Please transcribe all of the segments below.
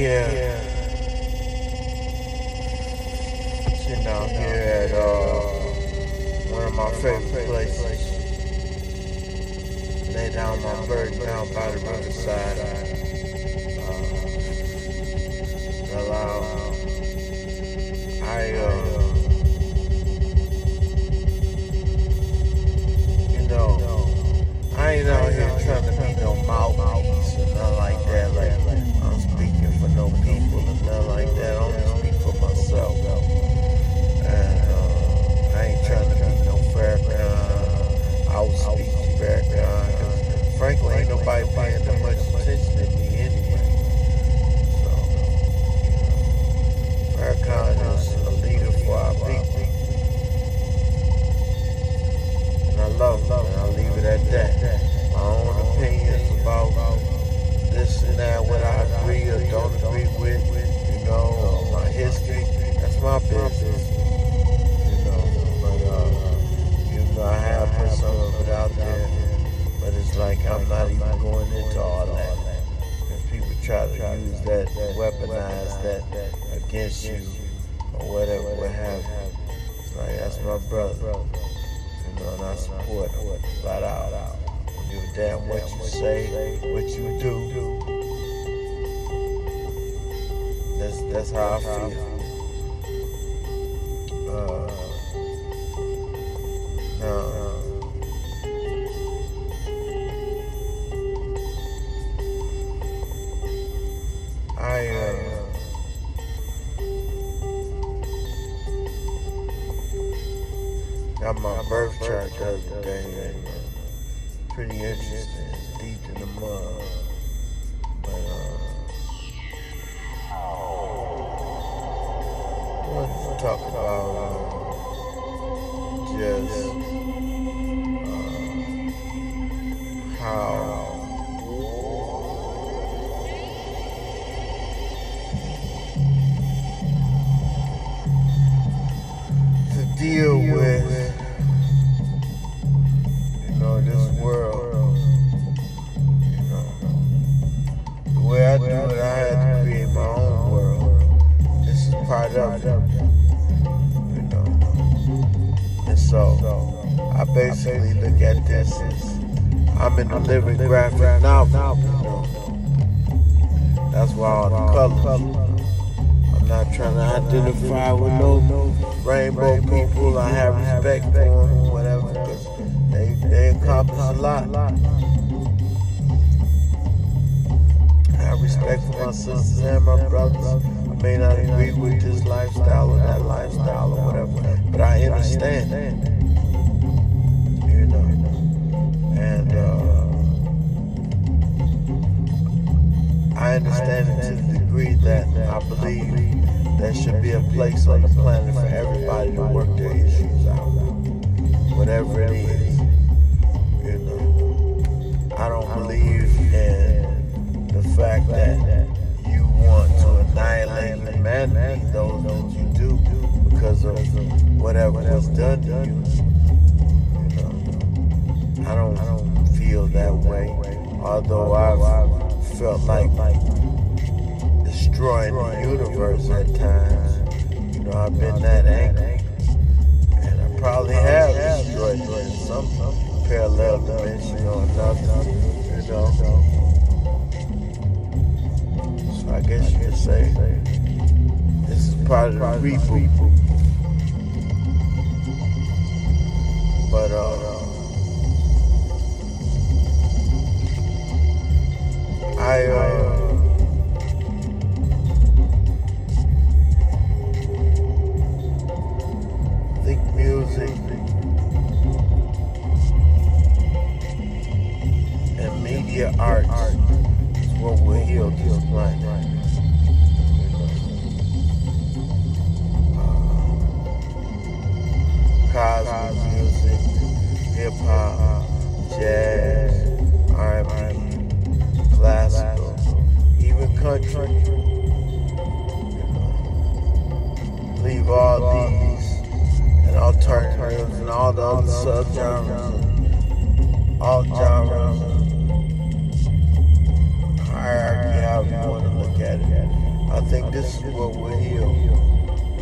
Yeah. Sitting out here at uh, one of my favorite places. Lay down my burden down by the riverside. Uh, allow. I, uh, That's how I feel. Talk I understand. You know, and uh, I understand it to the degree that I believe there should be a place on the planet for everybody to work their issues out, whatever it is. You know, I don't believe in the fact that you want to annihilate humanity, because of whatever was done to you. You know, I don't, I don't feel that way, although I've felt like destroying the universe at times. You know, I've been that angry. And I probably have destroyed it in some parallel dimension or another. You know. So I guess you could say is part of the reboot. But uh I uh think jazz, R&B, classical, even country. Leave all these and alternatives and all the other subgenres, all genres, hierarchy, however you want to look at it. I think this is what we're here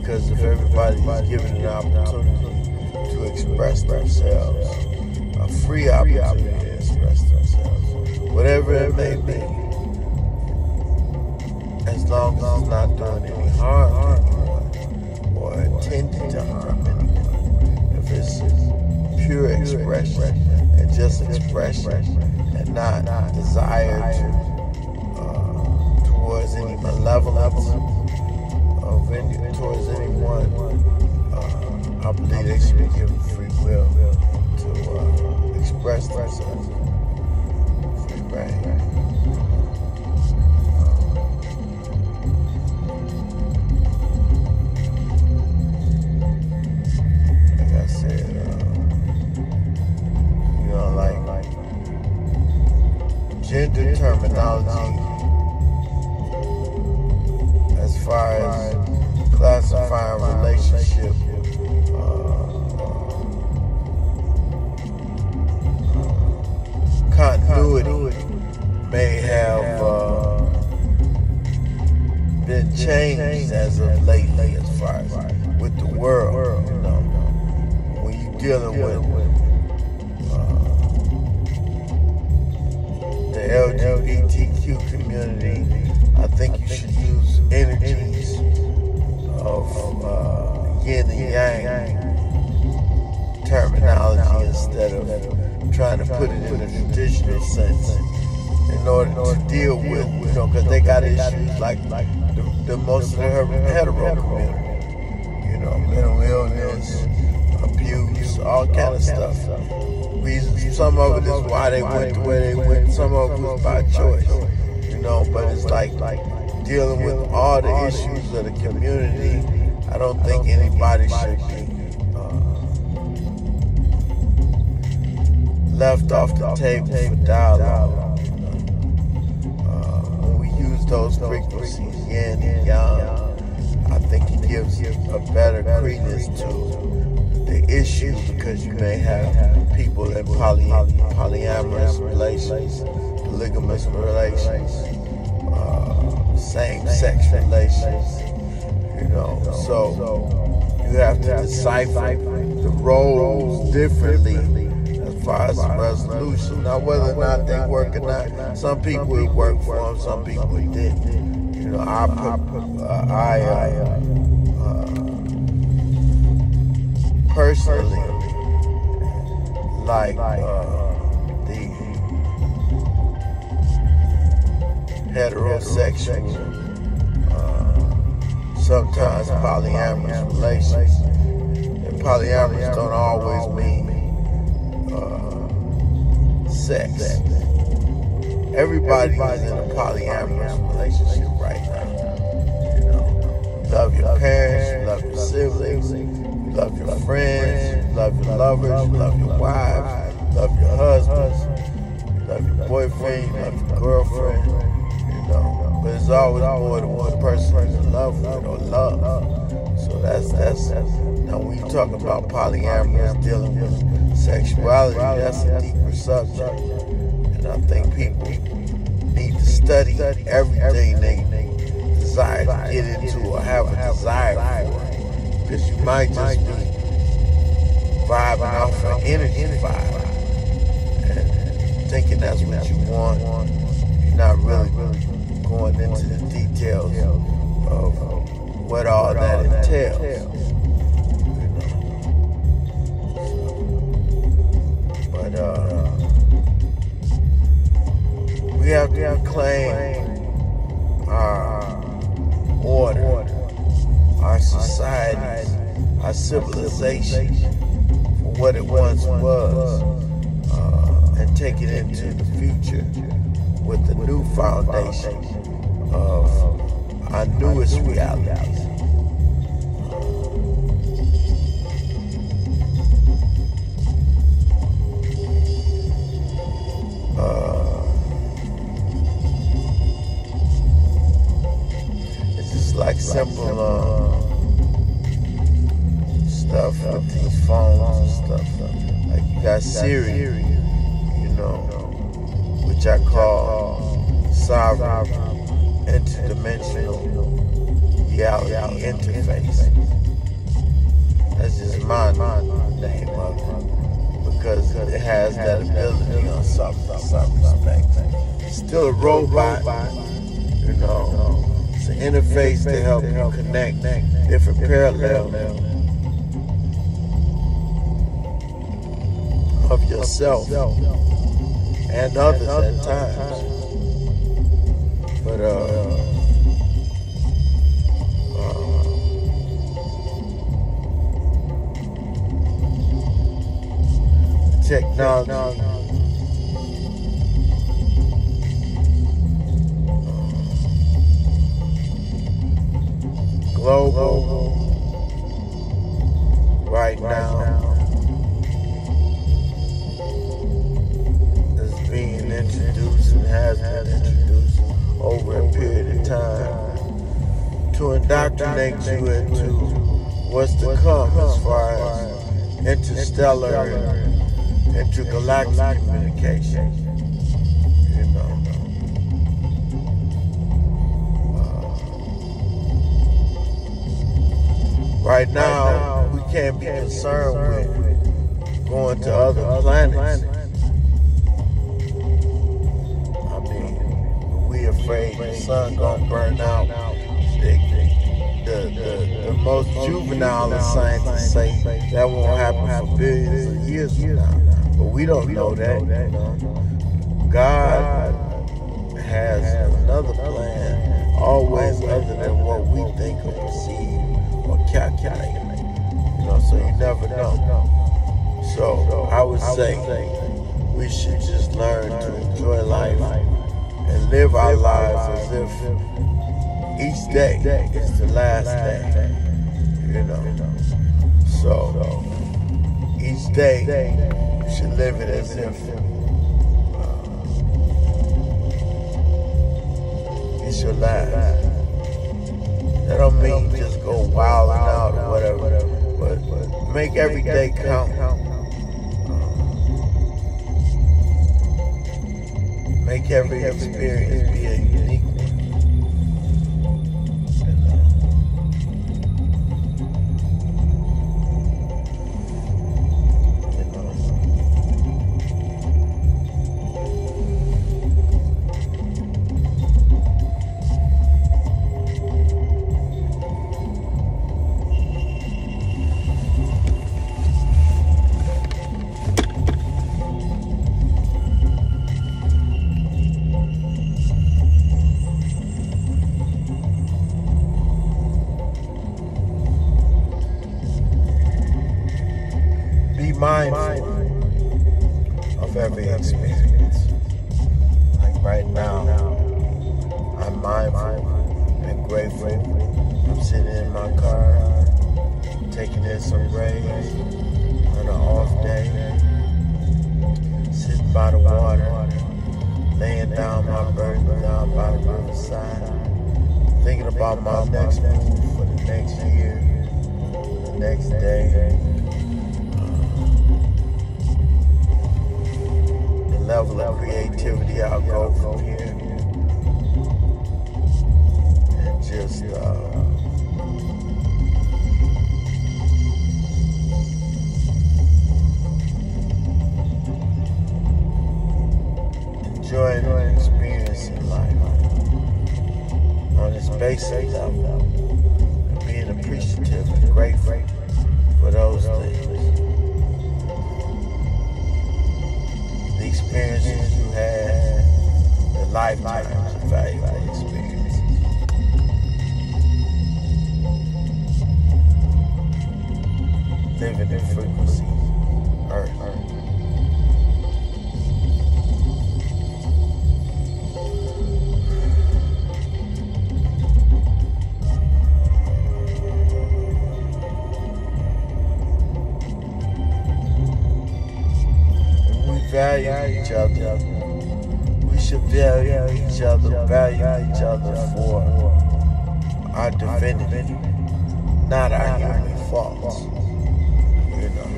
because if everybody is given an opportunity to express themselves, dealing with uh, the LGBTQ community, I think you should use energies of uh, yin and yang terminology instead of trying to put it in a traditional sense in order to deal with, you know, because they got issues like the, the most of the hetero why they went the way they went, some of it was by choice, you know, but it's like like dealing with all the issues of the community. I don't think anybody should be uh, left off the table for dialogue. Uh, when we use those frequencies, yin and yang, I think it gives a better credence to the issue because you may have people in poly, polyamorous relations, polygamous relations, uh, same-sex relations, you know. So you have to decipher the roles differently as far as resolution. Now, whether or not they work or not, some people it worked for them, some people it didn't. You know, I put, uh, I, uh, uh, personally like uh, the heterosexual, uh, sometimes polyamorous relations. And polyamorous don't always mean uh, sex. Everybody's in a polyamorous relationship right now. You know, love your parents, love your siblings, love your friends, love your lovers, love your wives, love your husbands, love your boyfriend, love your girlfriend, you know. But it's always more than one person in love with or love. So that's that's now when you talk about polyamorous dealing with sexuality, that's a deeper subject. And I think people need to study everything they desire to get into or have a desire for. Because you might just be vibing off an energy vibe and thinking that's what you want. You're not really going into the details of what all that entails. But uh, we have to reclaim our order, our society, our civilization for what it once was, uh, and take it into the future with the new foundation of our newest realities. Of yourself and others at times. But uh, uh technology. Global right now has been introduced over a period of time to indoctrinate you into what's to come as far as interstellar and intergalactic communication. You know. Uh, right now, we can't be concerned with going to other planets. Afraid the sun gonna burn out. The, the, the, the most juvenile of scientists say that won't happen for billions of years from now. But we don't know that. God has another plan, always other than what we think or perceive or calculate. You know, so you never know. So I would say we should just learn to enjoy life and live our lives as if each day is the last day. You know. So each day you should live it as if uh, it's your last. That don't mean just go wild out or whatever, but, but make every day count. Make every experience Value each other, value each other for our divinity, not our human faults. You know.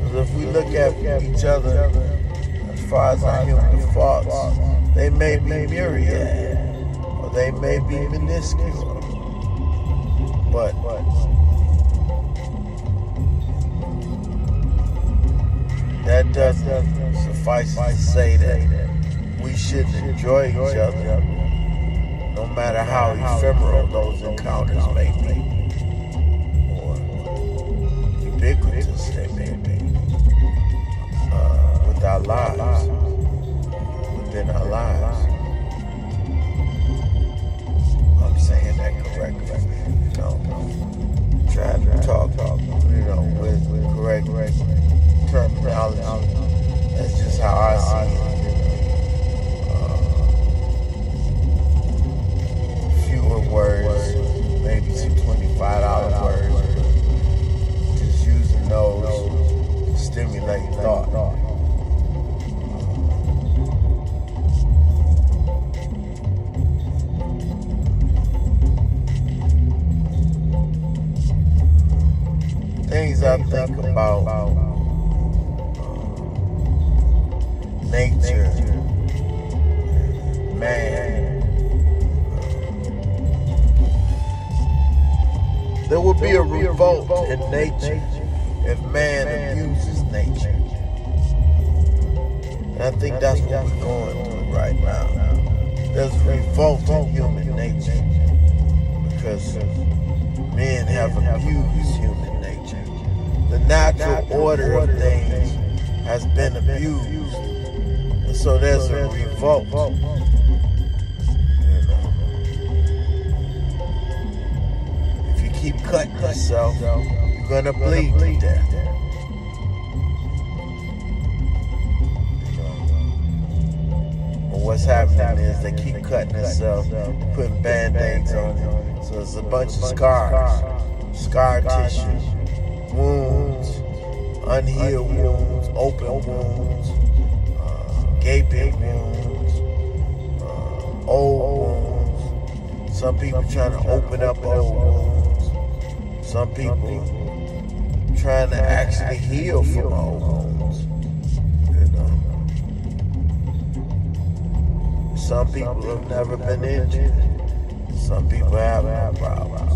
'Cause if we look at each other as far as our human faults, They may be myriad, or they may be minuscule. But that doesn't suffice to say that we should enjoy each other, no matter how ephemeral those encounters may be, or ubiquitous they may be, uh, with our lives, within our lives. How I see it. Fewer words, maybe some $25 words. Just using those to stimulate thought. Things I think about nature, man. There will be a revolt in nature if man abuses nature. And I think that's what we're going through right now. There's a revolt in human nature because men have abused human nature. The natural order of things has been abused. So there's a revolt. You know. If you keep cutting yourself, you're gonna bleed to death. But what's happening is they keep cutting themselves, putting band-aids on it. So it's a bunch of scars, scar tissue, wounds, unhealed wounds, open wounds, gaping wounds, uh, old wounds. Some people trying to open up old wounds. Some people trying to actually heal from old wounds. You know. Some people have never been injured. Some people have no problems.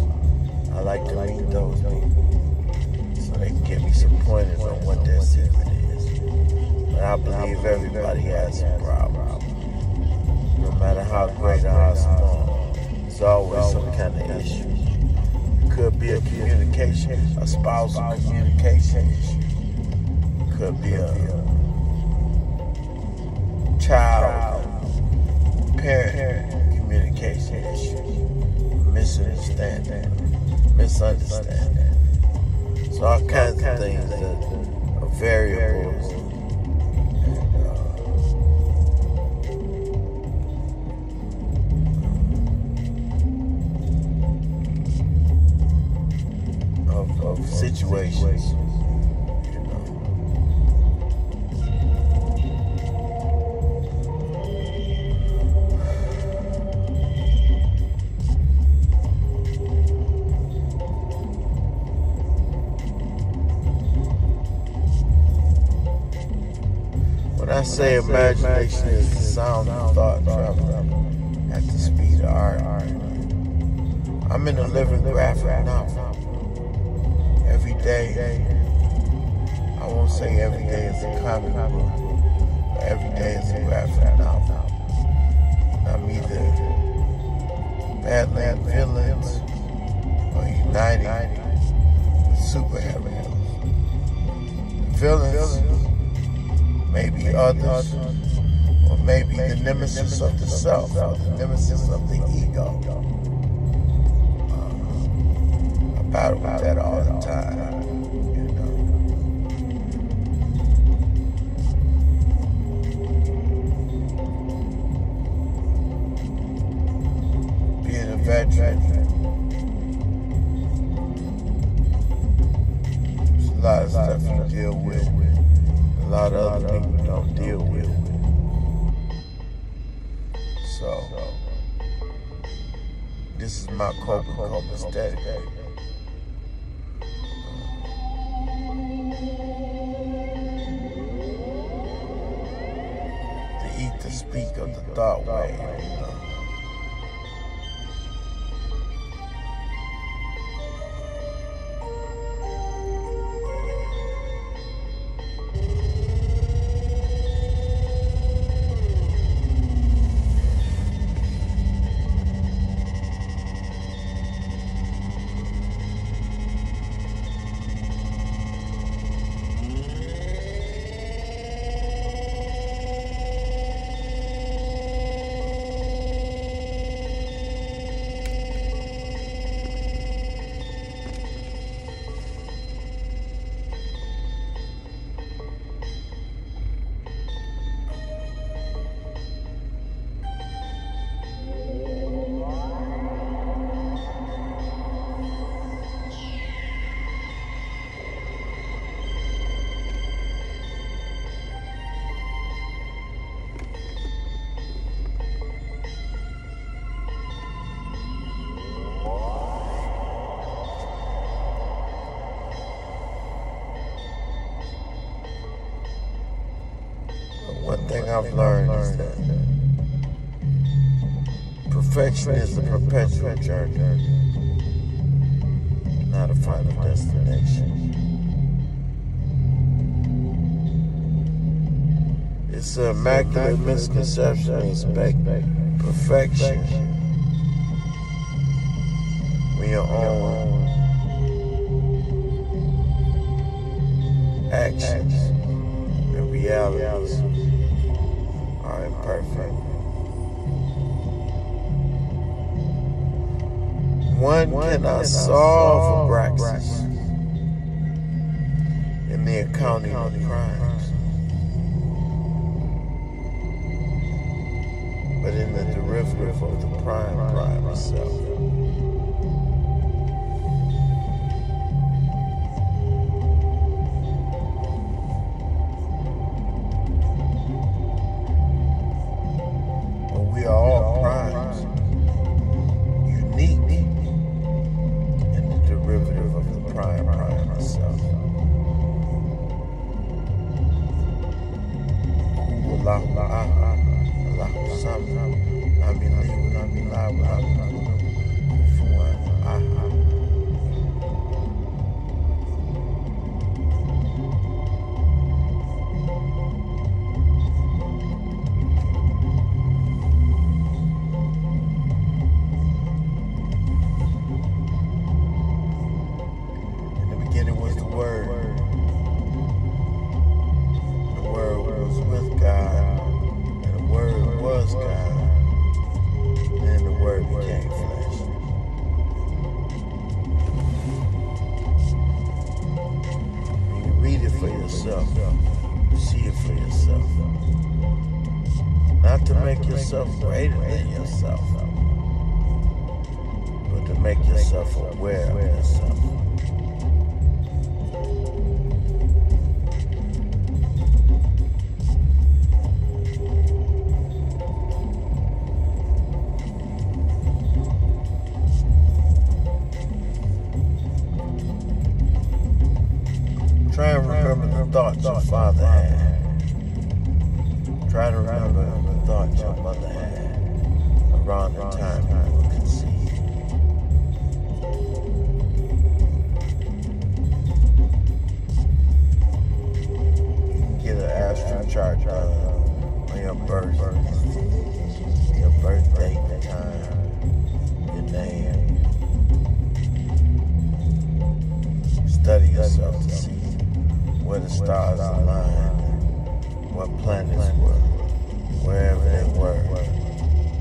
I like to meet those people so they can give me some pointers on what secret is. I believe everybody has some problems. No matter how great or how small, there's always some kind of issue. It could be a communication, a spousal communication issue. Could be a child, parent communication issue, misunderstanding, misunderstanding. So all kinds of things that are variables. Situations. When I say imagination is the sound of thought traveling at the speed of art, I'm in a living graphic novel. Day, I won't say every day is a comic book, but every day is a graphic novel. I'm either battling villains or uniting with superheroes. Villains maybe others, or maybe the nemesis of the self, or the nemesis of the ego. Battle with that all the time. You know. A veteran, there's a lot of stuff you deal with a lot of other people don't deal with. So, this is my coping copacetic. To I've learned is that perfection is a perpetual journey, not a final destination. It's an immaculate misconception perfection are imperfect. One cannot solve Abraxas in the accounting of crimes, but in the derivative of the prime prime itself. Nami Lawa, aware of yourself. Try and remember the thoughts your father had. Try to remember the thoughts your mother had around the time stars aligned, what planets were, wherever they were.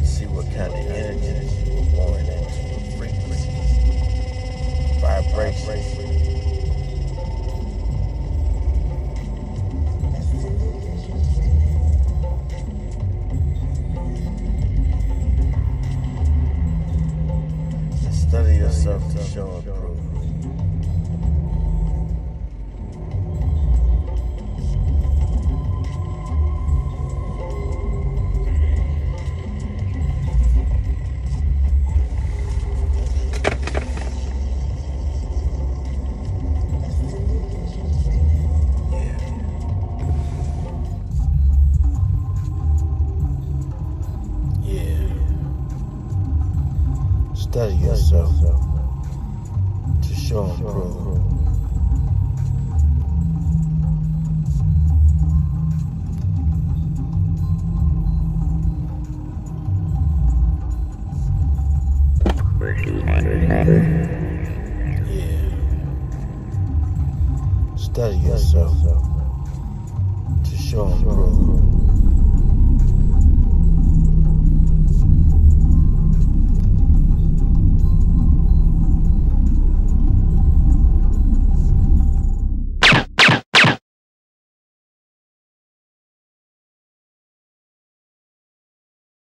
See what kind of energies you were born into, frequencies, vibrations. Study yourself to show and prove.